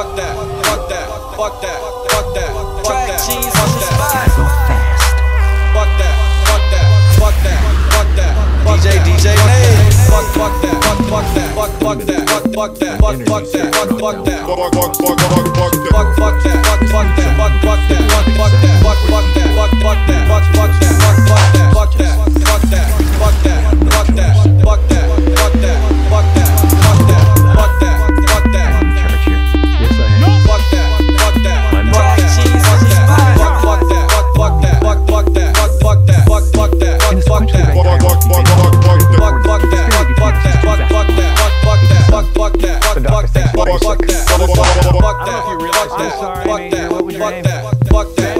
fuck that, fuck that, fuck that, fuck that, fuck that, fuck that. So fast. Fuck that, fuck that, fuck that, fuck that. DJ DJ Nate. Fuck fuck that, fuck fuck that, fuck fuck that, fuck fuck that, fuck fuck that, fuck fuck that, fuck fuck that, fuck fuck that, fuck fuck that. fuck that.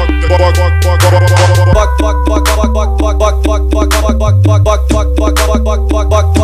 bak bak bak bak bak bak.